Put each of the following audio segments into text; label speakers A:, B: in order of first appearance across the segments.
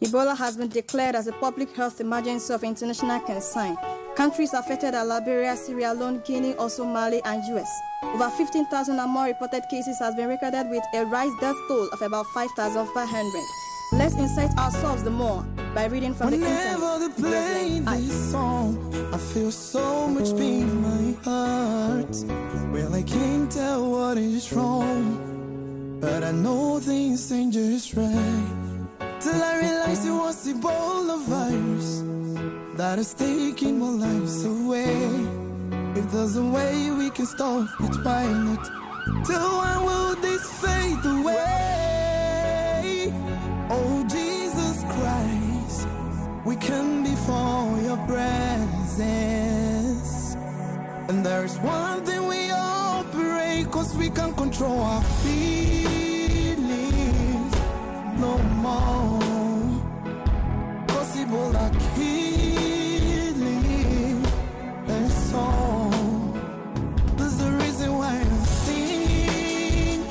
A: Ebola has been declared as a public health emergency of international concern. Countries affected are Liberia, Sierra Leone, Guinea, also Mali, and US. Over 15,000 or more reported cases has been recorded with a rise death toll of about 5,500. Let's incite ourselves the more by reading from
B: Whenever
A: the internet.
B: they play this song, I feel so much pain in my heart. Well, I can't tell what is wrong, but I know things ain't just right. Till I realized it was Ebola virus that is taking my lives away. If there's a way we can stop it, why not? Till when will this fade away? Oh Jesus Christ, we come before your presence. And there's one thing we all pray, cause we can't control our feelings no more. Cause Ebola killing and song. That's the reason why I'm singing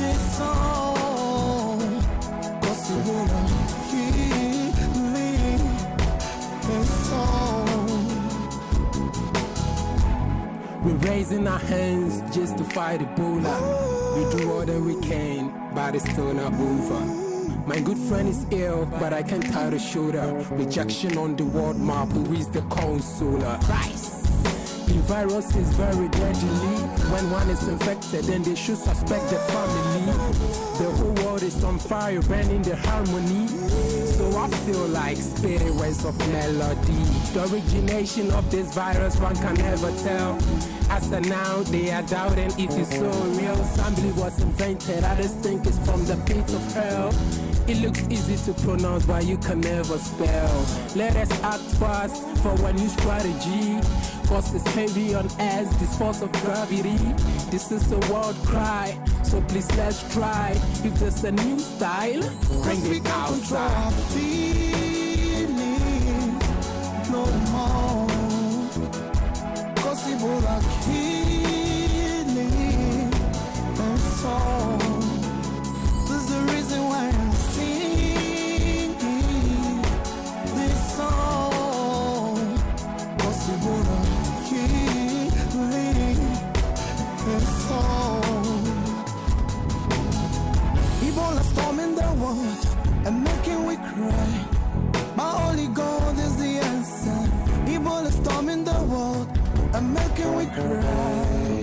B: this song. Cause Ebola killing and song.
C: We're raising our hands just to fight Ebola. We do all that we can, but it's still not over. My good friend is ill, but I can't tie the shoulder. Rejection on the world map, who is the consoler? Christ! The virus is very deadly. When one is infected, then they should suspect the family. The whole world is on fire, burning the harmony. So I feel like spirits of melody. The origination of this virus, one can never tell. As of now, they are doubting if it's so real. Some believe was invented, others think it's from the pit of hell. It looks easy to pronounce, but you can never spell. Let us act fast for a new strategy. Cause it's heavy on us, this force of gravity. This is a world cry, so please let's try. If there's a new style, bring
B: Cause
C: it
B: can control our
C: outside.
B: Storming and making we cry. My only God is the answer. Ebola storming the world and making we cry.